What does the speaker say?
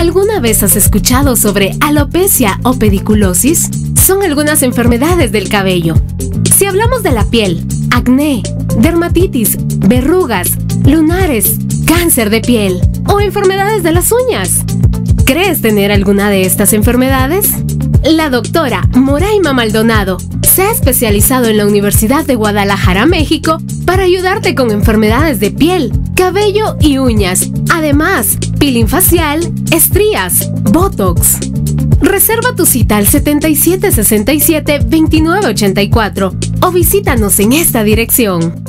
¿Alguna vez has escuchado sobre alopecia o pediculosis? Son algunas enfermedades del cabello. Si hablamos de la piel, acné, dermatitis, verrugas, lunares, cáncer de piel o enfermedades de las uñas. ¿Crees tener alguna de estas enfermedades? La doctora Moraima Maldonado se ha especializado en la Universidad de Guadalajara, México, para ayudarte con enfermedades de piel, cabello y uñas. Además, peeling facial, estrías, botox. Reserva tu cita al 7767-2984 o visítanos en esta dirección.